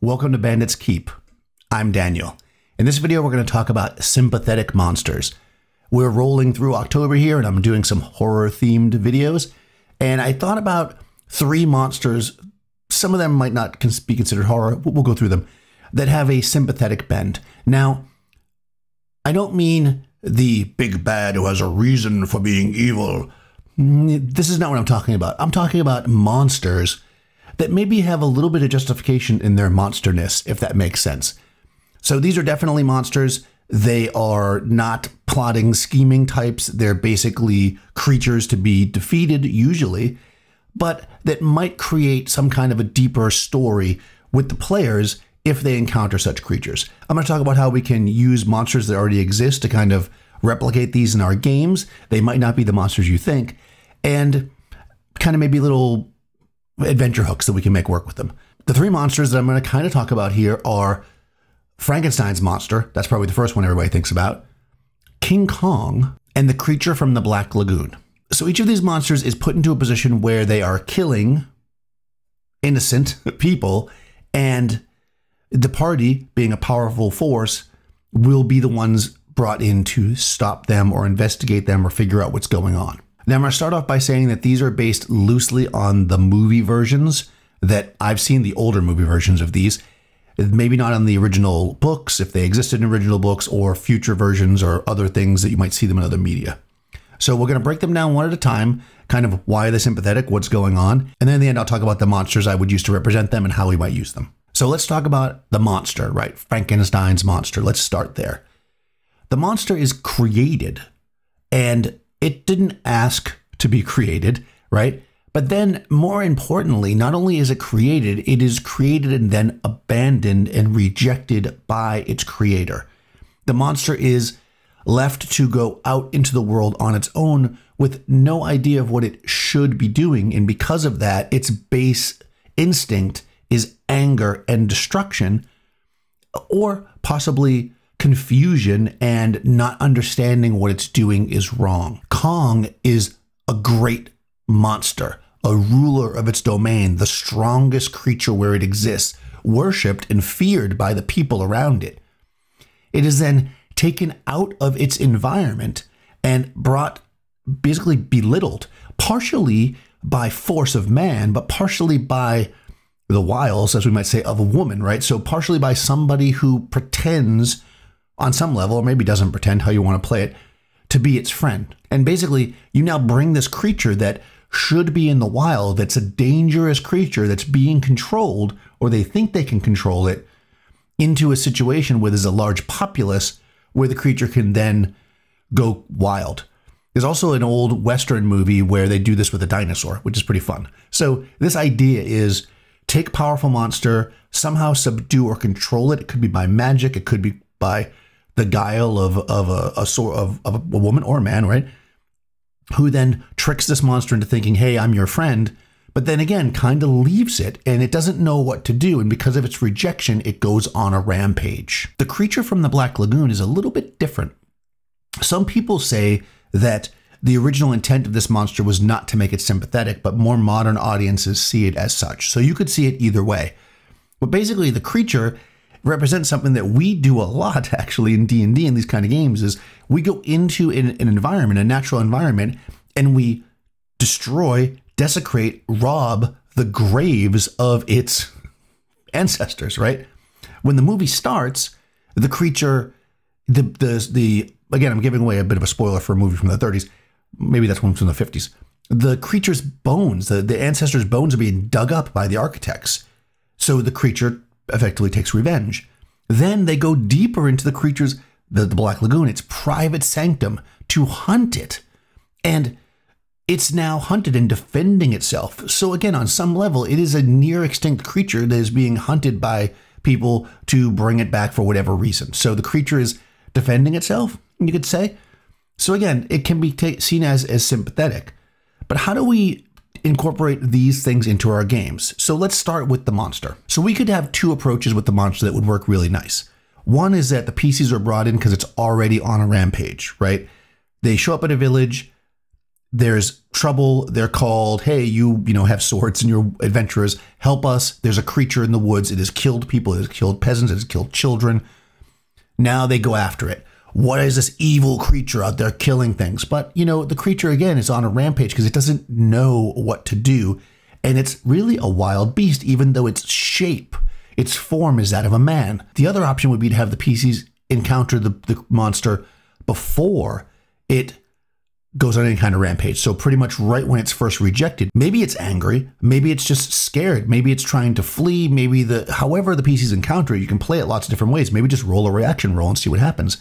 Welcome to Bandit's Keep. I'm Daniel. In this video, we're going to talk about sympathetic monsters. We're rolling through October here, and I'm doing some horror themed videos. And I thought about three monsters. Some of them might not be considered horror. We'll go through them that have a sympathetic bend. Now, I don't mean the big bad who has a reason for being evil. This is not what I'm talking about. I'm talking about monsters that maybe have a little bit of justification in their monsterness, if that makes sense. So these are definitely monsters. They are not plotting, scheming types. They're basically creatures to be defeated, usually, but that might create some kind of a deeper story with the players if they encounter such creatures. I'm going to talk about how we can use monsters that already exist to kind of replicate these in our games. They might not be the monsters you think, and kind of maybe little adventure hooks that we can make work with them. The three monsters that I'm going to kind of talk about here are Frankenstein's monster. That's probably the first one everybody thinks about. King Kong and the creature from the Black Lagoon. So each of these monsters is put into a position where they are killing innocent people, and the party, being a powerful force, will be the ones brought in to stop them or investigate them or figure out what's going on. Now, I'm going to start off by saying that these are based loosely on the movie versions that I've seen, the older movie versions of these. Maybe not on the original books, if they existed in original books, or future versions or other things that you might see them in other media. So we're going to break them down one at a time, kind of why they're sympathetic, what's going on, and then in the end, I'll talk about the monsters I would use to represent them and how we might use them. So let's talk about the monster, right? Frankenstein's monster. Let's start there. The monster is created and it didn't ask to be created, right? But then, more importantly, not only is it created, it is created and then abandoned and rejected by its creator. The monster is left to go out into the world on its own with no idea of what it should be doing. And because of that, its base instinct is anger and destruction, or possibly confusion and not understanding what it's doing is wrong. Kong is a great monster, a ruler of its domain, the strongest creature where it exists, worshipped and feared by the people around it. It is then taken out of its environment and brought basically belittled, partially by force of man, but partially by the wiles, as we might say, of a woman, right? So partially by somebody who pretends on some level, or maybe doesn't pretend how you want to play it, to be its friend. And basically, you now bring this creature that should be in the wild, that's a dangerous creature that's being controlled, or they think they can control it, into a situation where there's a large populace where the creature can then go wild. There's also an old Western movie where they do this with a dinosaur, which is pretty fun. So, this idea is take powerful monster, somehow subdue or control it. It could be by magic, it could be by the guile of of a, a sort of, of a woman or a man, right? Who then tricks this monster into thinking, "Hey, I'm your friend." But then again, kind of leaves it and it doesn't know what to do. And because of its rejection, it goes on a rampage. The creature from the Black Lagoon is a little bit different. Some people say that the original intent of this monster was not to make it sympathetic, but more modern audiences see it as such. So you could see it either way. But basically, the creature represents something that we do a lot actually in D&D and these kind of games is we go into an, an environment, a natural environment, and we destroy, desecrate, rob the graves of its ancestors, right? When the movie starts, the creature, the the the again, I'm giving away a bit of a spoiler for a movie from the 30s. Maybe that's one from the 50s. The creature's bones, the, the ancestors' bones are being dug up by the architects. So the creature effectively takes revenge. Then they go deeper into the creature's, the, the Black Lagoon, its private sanctum, to hunt it. And it's now hunted and defending itself. So, again, on some level, it is a near extinct creature that is being hunted by people to bring it back for whatever reason. So, the creature is defending itself, you could say. So, again, it can be seen as, as sympathetic. But how do we incorporate these things into our games. So let's start with the monster. So we could have two approaches with the monster that would work really nice. One is that the PCs are brought in because it's already on a rampage, right? They show up at a village, there's trouble. They're called, hey, you, you know, have swords and you're adventurers. Help us. There's a creature in the woods. It has killed people. It has killed peasants. It has killed children. Now they go after it. What is this evil creature out there killing things? But, you know, the creature again is on a rampage because it doesn't know what to do. And it's really a wild beast, even though its shape, its form is that of a man. The other option would be to have the PCs encounter the, the monster before it goes on any kind of rampage. So pretty much right when it's first rejected, maybe it's angry, maybe it's just scared, maybe it's trying to flee, maybe the however the PCs encounter it, you can play it lots of different ways. Maybe just roll a reaction roll and see what happens.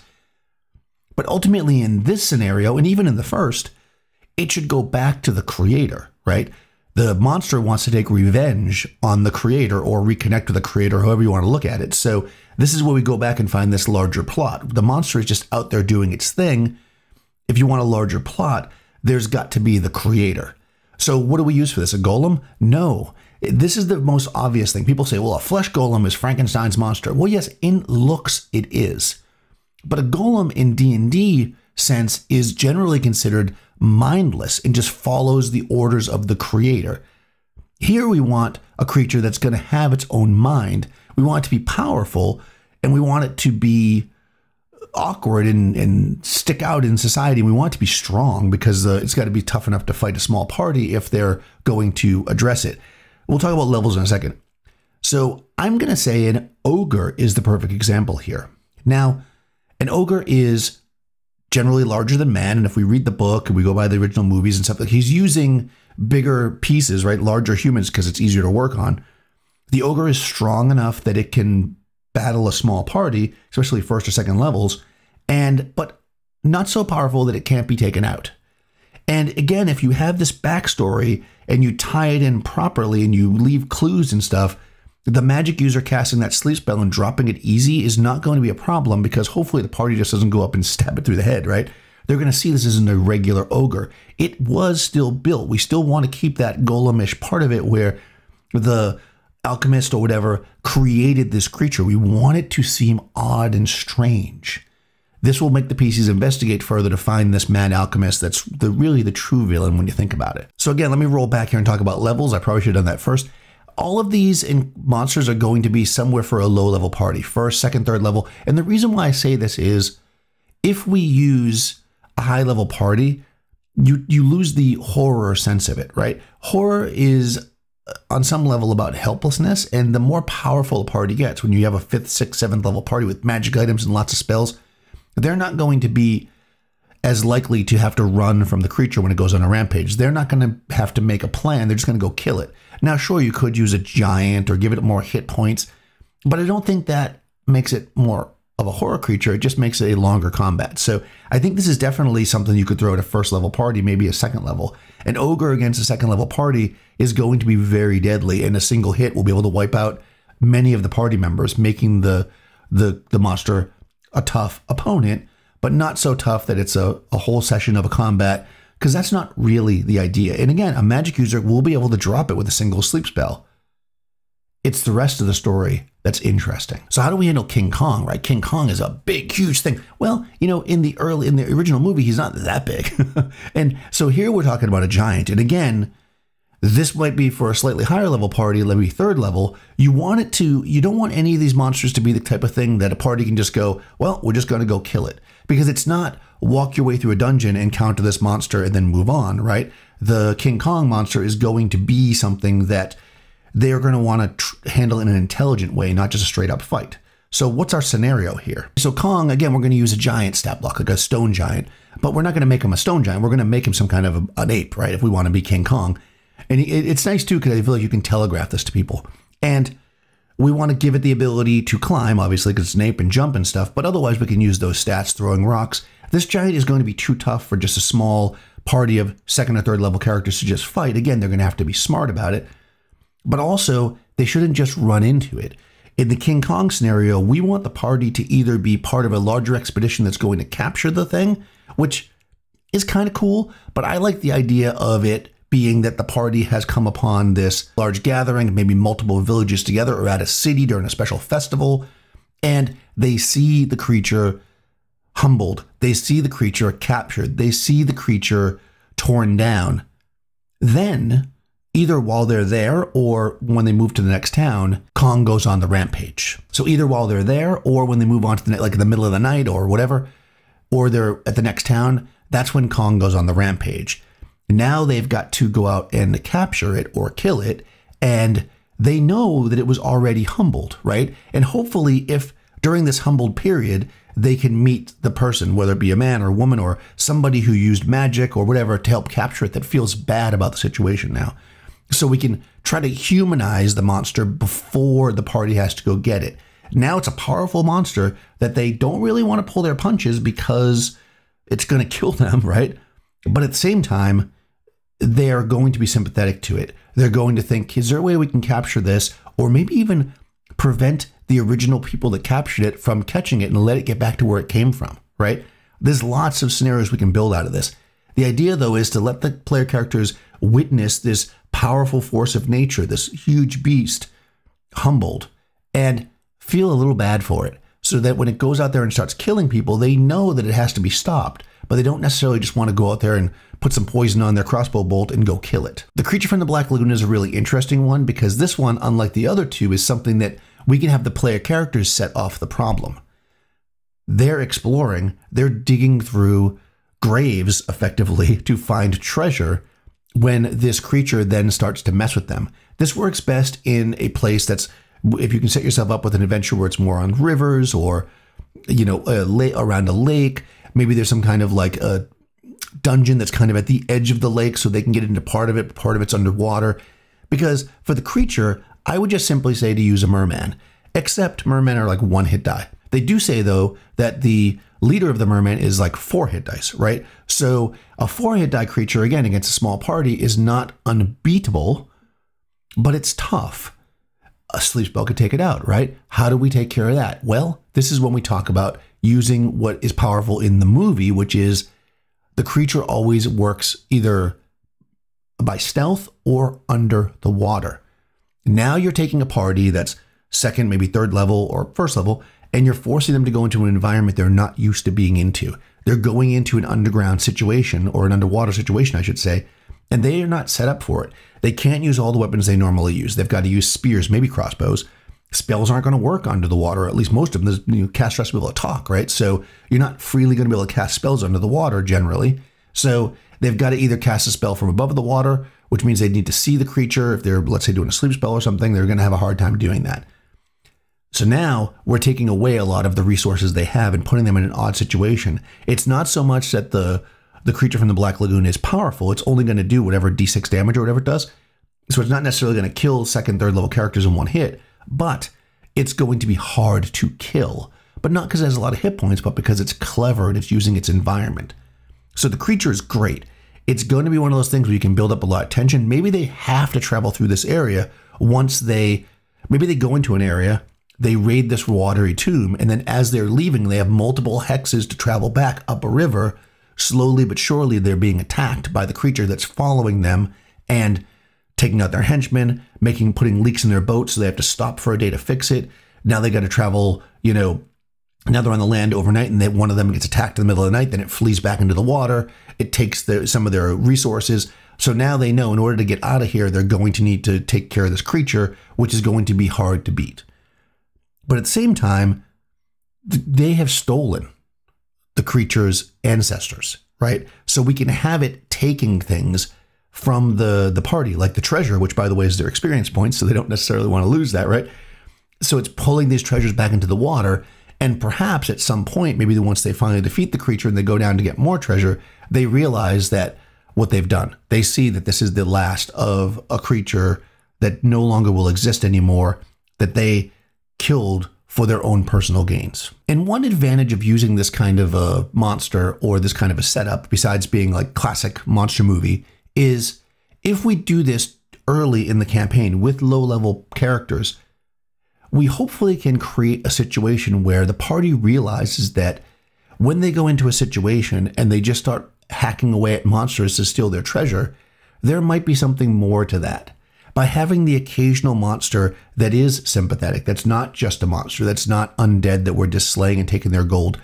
But ultimately in this scenario, and even in the first, it should go back to the creator, right? The monster wants to take revenge on the creator or reconnect with the creator, however you want to look at it. So this is where we go back and find this larger plot. The monster is just out there doing its thing if you want a larger plot, there's got to be the creator. So, what do we use for this? A golem? No. This is the most obvious thing. People say, well, a flesh golem is Frankenstein's monster. Well, yes, in looks it is. But a golem in D&D sense is generally considered mindless and just follows the orders of the creator. Here we want a creature that's going to have its own mind. We want it to be powerful and we want it to be awkward and, and stick out in society. We want it to be strong because uh, it's got to be tough enough to fight a small party if they're going to address it. We'll talk about levels in a second. So I'm going to say an ogre is the perfect example here. Now, an ogre is generally larger than man, and if we read the book and we go by the original movies and stuff, like he's using bigger pieces, right, larger humans because it's easier to work on. The ogre is strong enough that it can battle a small party, especially first or second levels, and but not so powerful that it can't be taken out. And again, if you have this backstory and you tie it in properly and you leave clues and stuff, the magic user casting that sleep spell and dropping it easy is not going to be a problem because hopefully the party just doesn't go up and stab it through the head, right? They're going to see this isn't a regular ogre. It was still built. We still want to keep that golemish part of it where the alchemist or whatever created this creature. We want it to seem odd and strange. This will make the PCs investigate further to find this mad alchemist that's the really the true villain when you think about it. So again, let me roll back here and talk about levels. I probably should have done that first. All of these monsters are going to be somewhere for a low level party, first, second, third level. And the reason why I say this is if we use a high level party, you you lose the horror sense of it, right? Horror is uh, on some level about helplessness, and the more powerful a party gets, when you have a fifth, sixth, seventh level party with magic items and lots of spells, they're not going to be as likely to have to run from the creature when it goes on a rampage. They're not going to have to make a plan. They're just going to go kill it. Now, sure, you could use a giant or give it more hit points, but I don't think that makes it more of a horror creature. It just makes it a longer combat. So I think this is definitely something you could throw at a first level party, maybe a second level. An ogre against a second level party is going to be very deadly, and a single hit will be able to wipe out many of the party members, making the the the monster a tough opponent, but not so tough that it's a, a whole session of a combat, because that's not really the idea. And again, a magic user will be able to drop it with a single sleep spell. It's the rest of the story that's interesting. So how do we handle King Kong, right? King Kong is a big, huge thing. Well, you know, in the early in the original movie, he's not that big. and so here we're talking about a giant. And again, this might be for a slightly higher level party, maybe third level. You want it to, you don't want any of these monsters to be the type of thing that a party can just go, well, we're just going to go kill it. Because it's not walk your way through a dungeon, encounter this monster, and then move on, right? The King Kong monster is going to be something that they're going to want to handle in an intelligent way, not just a straight up fight. So, what's our scenario here? So, Kong, again, we're going to use a giant stat block, like a stone giant, but we're not going to make him a stone giant. We're going to make him some kind of a, an ape, right? If we want to be King Kong. And it's nice too because I feel like you can telegraph this to people. And we want to give it the ability to climb, obviously, because it's an ape and jump and stuff, but otherwise we can use those stats throwing rocks. This giant is going to be too tough for just a small party of second or third level characters to just fight. Again, they're going to have to be smart about it. But also, they shouldn't just run into it. In the King Kong scenario, we want the party to either be part of a larger expedition that's going to capture the thing, which is kind of cool, but I like the idea of it being that the party has come upon this large gathering, maybe multiple villages together or at a city during a special festival, and they see the creature humbled. They see the creature captured. They see the creature torn down. Then, either while they're there or when they move to the next town, Kong goes on the rampage. So either while they're there or when they move on to the like in the middle of the night or whatever, or they're at the next town, that's when Kong goes on the rampage. Now they've got to go out and capture it or kill it, and they know that it was already humbled, right? And hopefully, if during this humbled period, they can meet the person, whether it be a man or a woman or somebody who used magic or whatever to help capture it that feels bad about the situation now. So we can try to humanize the monster before the party has to go get it. Now it's a powerful monster that they don't really want to pull their punches because it's going to kill them, right? But at the same time, they are going to be sympathetic to it. They're going to think, is there a way we can capture this? Or maybe even prevent the original people that captured it from catching it and let it get back to where it came from, right? There's lots of scenarios we can build out of this. The idea, though, is to let the player characters witness this powerful force of nature, this huge beast, humbled, and feel a little bad for it. So that when it goes out there and starts killing people, they know that it has to be stopped, but they don't necessarily just want to go out there and put some poison on their crossbow bolt and go kill it. The creature from the Black Lagoon is a really interesting one because this one, unlike the other two, is something that we can have the player characters set off the problem. They're exploring, they're digging through graves effectively to find treasure when this creature then starts to mess with them. This works best in a place that's if you can set yourself up with an adventure where it's more on rivers or you know a around a lake maybe there's some kind of like a dungeon that's kind of at the edge of the lake so they can get into part of it part of it's underwater because for the creature I would just simply say to use a merman, except mermen are like one hit die. They do say, though, that the leader of the merman is like four hit dice, right? So a four hit die creature, again, against a small party is not unbeatable, but it's tough. A sleep spell could take it out, right? How do we take care of that? Well, this is when we talk about using what is powerful in the movie, which is the creature always works either by stealth or under the water. Now you're taking a party that's second, maybe third level or first level, and you're forcing them to go into an environment they're not used to being into. They're going into an underground situation or an underwater situation, I should say, and they are not set up for it. They can't use all the weapons they normally use. They've got to use spears, maybe crossbows. Spells aren't going to work under the water, at least most of them. You know, cast has to be able to talk, right? So you're not freely going to be able to cast spells under the water generally. So they've got to either cast a spell from above the water which means they need to see the creature. If they're, let's say, doing a sleep spell or something, they're going to have a hard time doing that. So now we're taking away a lot of the resources they have and putting them in an odd situation. It's not so much that the the creature from the Black Lagoon is powerful. It's only going to do whatever d6 damage or whatever it does. So it's not necessarily going to kill second, third level characters in one hit, but it's going to be hard to kill. But not because it has a lot of hit points, but because it's clever and it's using its environment. So the creature is great it's going to be one of those things where you can build up a lot of tension. Maybe they have to travel through this area once they, maybe they go into an area, they raid this watery tomb, and then as they're leaving, they have multiple hexes to travel back up a river. Slowly but surely, they're being attacked by the creature that's following them and taking out their henchmen, making putting leaks in their boat, so they have to stop for a day to fix it. Now they got to travel, you know, now they're on the land overnight, and they, one of them gets attacked in the middle of the night. Then it flees back into the water. It takes the, some of their resources. So now they know in order to get out of here, they're going to need to take care of this creature, which is going to be hard to beat. But at the same time, they have stolen the creature's ancestors, right? So we can have it taking things from the the party, like the treasure, which by the way is their experience points, so they don't necessarily want to lose that, right? So it's pulling these treasures back into the water and perhaps at some point, maybe once they finally defeat the creature and they go down to get more treasure, they realize that what they've done. They see that this is the last of a creature that no longer will exist anymore, that they killed for their own personal gains. And one advantage of using this kind of a monster or this kind of a setup, besides being like classic monster movie, is if we do this early in the campaign with low level characters, we hopefully can create a situation where the party realizes that when they go into a situation and they just start hacking away at monsters to steal their treasure, there might be something more to that. By having the occasional monster that is sympathetic, that's not just a monster, that's not undead that we're just slaying and taking their gold,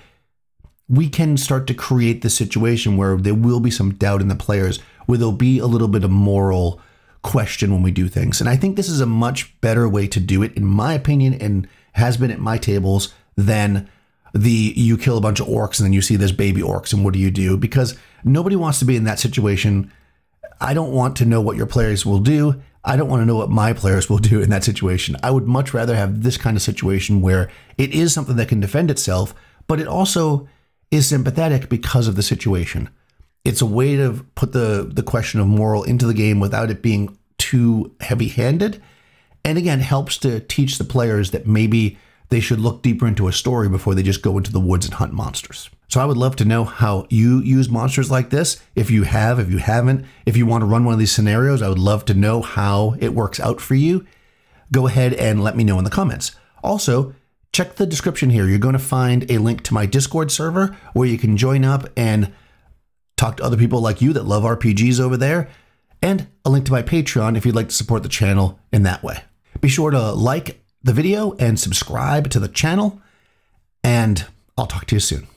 we can start to create the situation where there will be some doubt in the players, where there'll be a little bit of moral question when we do things. And I think this is a much better way to do it, in my opinion, and has been at my tables than the you kill a bunch of orcs and then you see there's baby orcs and what do you do? Because nobody wants to be in that situation. I don't want to know what your players will do. I don't want to know what my players will do in that situation. I would much rather have this kind of situation where it is something that can defend itself, but it also is sympathetic because of the situation. It's a way to put the, the question of moral into the game without it being too heavy handed. And again, helps to teach the players that maybe they should look deeper into a story before they just go into the woods and hunt monsters. So I would love to know how you use monsters like this. If you have, if you haven't, if you want to run one of these scenarios, I would love to know how it works out for you. Go ahead and let me know in the comments. Also, check the description here. You're going to find a link to my Discord server where you can join up and talk to other people like you that love RPGs over there, and a link to my Patreon if you'd like to support the channel in that way. Be sure to like the video and subscribe to the channel, and I'll talk to you soon.